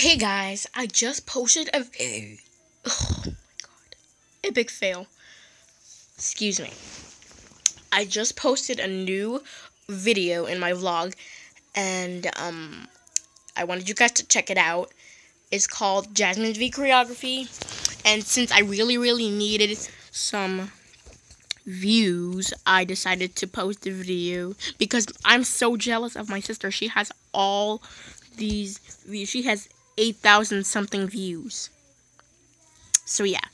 Hey guys, I just posted a video. Oh my god. Epic fail. Excuse me. I just posted a new video in my vlog and um I wanted you guys to check it out. It's called Jasmine V choreography and since I really really needed some views, I decided to post the video because I'm so jealous of my sister. She has all these views. She has 8,000 something views. So yeah,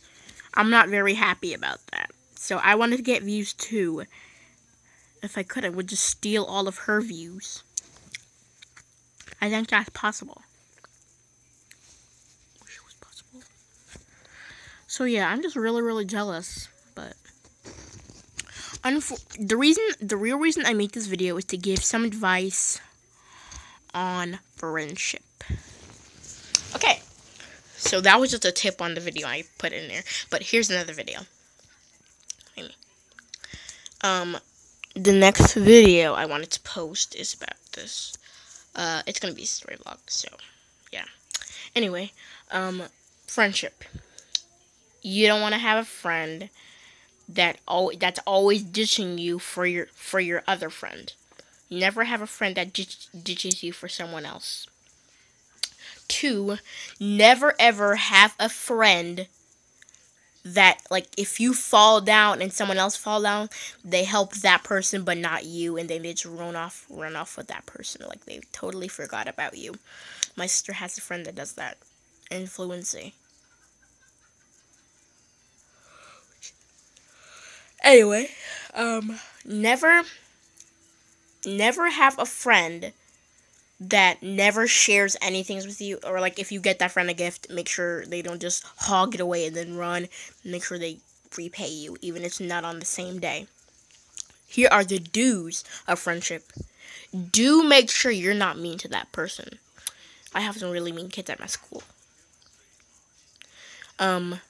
I'm not very happy about that. So I wanted to get views too. If I could, I would just steal all of her views. I think that's possible. Wish it was possible. So yeah, I'm just really, really jealous. But the reason, the real reason I make this video is to give some advice on friendship. Okay, so that was just a tip on the video I put in there. But here's another video. Um, the next video I wanted to post is about this. Uh, it's gonna be a story vlog, so yeah. Anyway, um, friendship. You don't want to have a friend that al that's always ditching you for your for your other friend. Never have a friend that ditch ditches you for someone else. Two, never ever have a friend that like if you fall down and someone else fall down, they help that person but not you and then they just run off run off with that person like they totally forgot about you. My sister has a friend that does that. Influency. Anyway, um never never have a friend that never shares anything with you or like if you get that friend a gift make sure they don't just hog it away and then run. Make sure they repay you even if it's not on the same day. Here are the do's of friendship. Do make sure you're not mean to that person. I have some really mean kids at my school. Um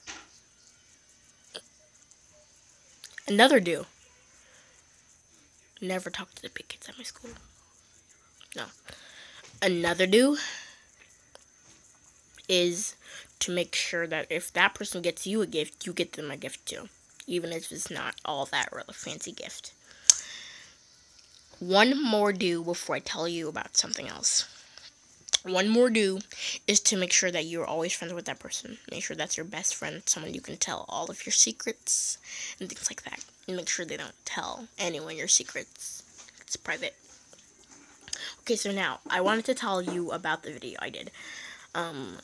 another do. Never talk to the big kids at my school. No another do is to make sure that if that person gets you a gift, you get them a gift too, even if it's not all that really fancy gift. One more do before I tell you about something else. One more do is to make sure that you're always friends with that person. Make sure that's your best friend, someone you can tell all of your secrets and things like that. And make sure they don't tell anyone your secrets. It's private. Okay, so now, I wanted to tell you about the video I did. Um,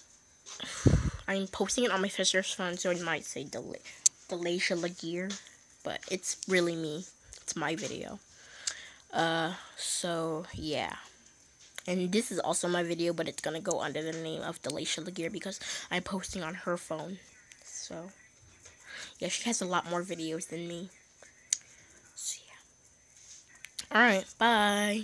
I'm posting it on my sister's phone, so it might say Del Dalaysia Legare, but it's really me. It's my video. Uh, so, yeah. And this is also my video, but it's gonna go under the name of Dalaysia Legare because I'm posting on her phone. So, yeah, she has a lot more videos than me. So, yeah. Alright, bye.